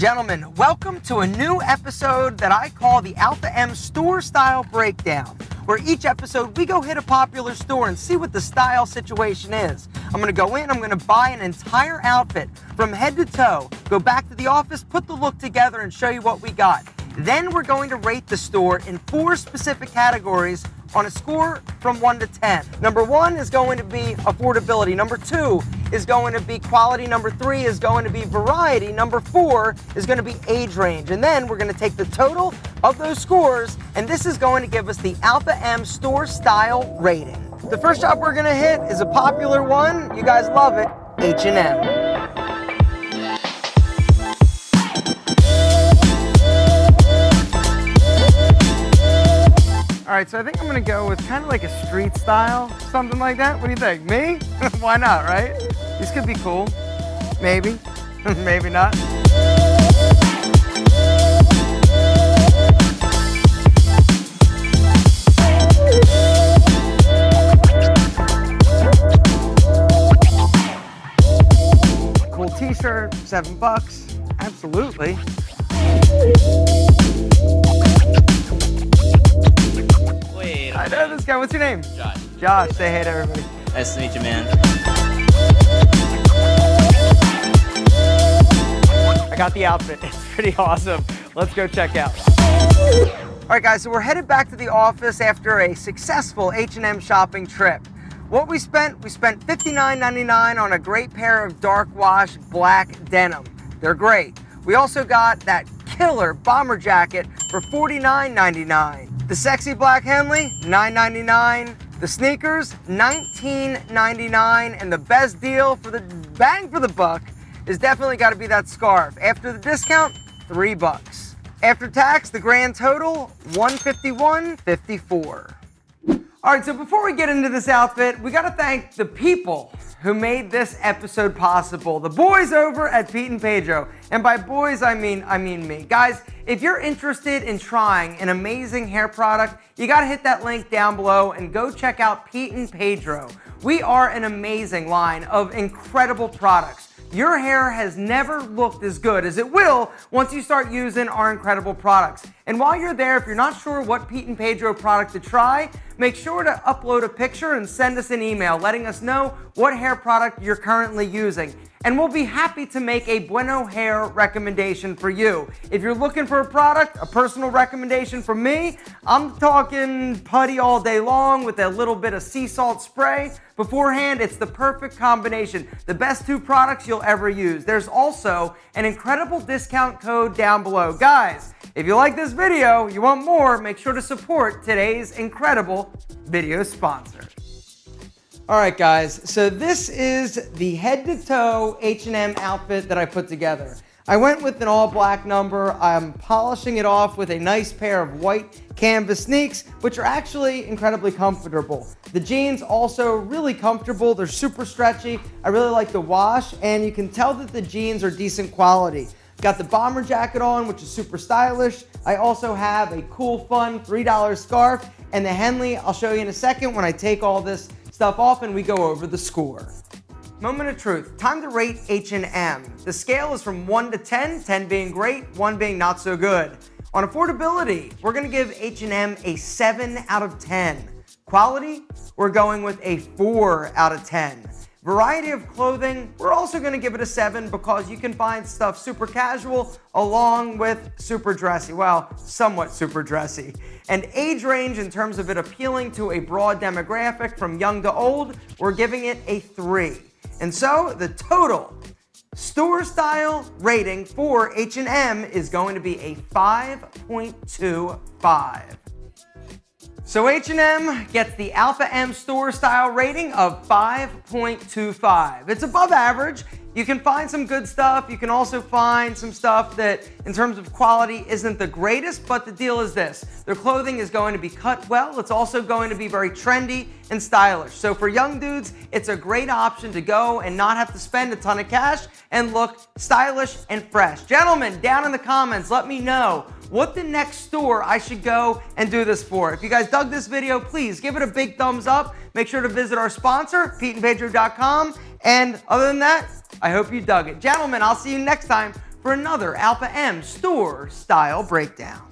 Gentlemen, welcome to a new episode that I call the Alpha M Store Style Breakdown, where each episode we go hit a popular store and see what the style situation is. I'm gonna go in, I'm gonna buy an entire outfit from head to toe, go back to the office, put the look together, and show you what we got. Then we're going to rate the store in four specific categories on a score from 1 to 10. Number 1 is going to be affordability. Number 2 is going to be quality. Number 3 is going to be variety. Number 4 is going to be age range. And then we're going to take the total of those scores and this is going to give us the Alpha M store style rating. The first shop we're going to hit is a popular one. You guys love it. H&M. Right, so I think I'm gonna go with kind of like a street style, something like that. What do you think? Me? Why not, right? These could be cool. Maybe, maybe not. Cool t-shirt, seven bucks. Absolutely. What's your name? Josh. Josh, say hey to everybody. Nice to meet you, man. I got the outfit. It's pretty awesome. Let's go check out. All right, guys, so we're headed back to the office after a successful H&M shopping trip. What we spent, we spent $59.99 on a great pair of dark wash black denim. They're great. We also got that killer bomber jacket for $49.99. The sexy black Henley, $9.99. The sneakers, $19.99. And the best deal for the bang for the buck is definitely got to be that scarf. After the discount, three bucks. After tax, the grand total, $151.54. All right, so before we get into this outfit, we got to thank the people who made this episode possible. The boys over at Pete and Pedro. And by boys, I mean I mean me. Guys, if you're interested in trying an amazing hair product, you got to hit that link down below and go check out Pete and Pedro. We are an amazing line of incredible products. Your hair has never looked as good as it will once you start using our incredible products. And while you're there, if you're not sure what Pete and Pedro product to try, make sure to upload a picture and send us an email letting us know what hair product you're currently using and we'll be happy to make a Bueno Hair recommendation for you. If you're looking for a product, a personal recommendation from me, I'm talking putty all day long with a little bit of sea salt spray. Beforehand, it's the perfect combination. The best two products you'll ever use. There's also an incredible discount code down below. Guys, if you like this video, you want more, make sure to support today's incredible video sponsor. All right, guys, so this is the head-to-toe H&M outfit that I put together. I went with an all black number. I'm polishing it off with a nice pair of white canvas sneaks, which are actually incredibly comfortable. The jeans also really comfortable. They're super stretchy. I really like the wash, and you can tell that the jeans are decent quality. Got the bomber jacket on, which is super stylish. I also have a cool, fun $3 scarf, and the Henley, I'll show you in a second when I take all this stuff off and we go over the score. Moment of truth, time to rate H&M. The scale is from 1 to 10, 10 being great, 1 being not so good. On affordability, we're gonna give H&M a 7 out of 10. Quality, we're going with a 4 out of 10. Variety of clothing, we're also going to give it a 7 because you can find stuff super casual along with super dressy. Well, somewhat super dressy. And age range in terms of it appealing to a broad demographic from young to old, we're giving it a 3. And so the total store style rating for H&M is going to be a 5.25. So H&M gets the Alpha M store style rating of 5.25. It's above average. You can find some good stuff. You can also find some stuff that, in terms of quality, isn't the greatest, but the deal is this. Their clothing is going to be cut well. It's also going to be very trendy and stylish. So for young dudes, it's a great option to go and not have to spend a ton of cash and look stylish and fresh. Gentlemen, down in the comments, let me know what the next store I should go and do this for. If you guys dug this video, please give it a big thumbs up. Make sure to visit our sponsor, PeteandPedro.com. And other than that, I hope you dug it. Gentlemen, I'll see you next time for another Alpha M store style breakdown.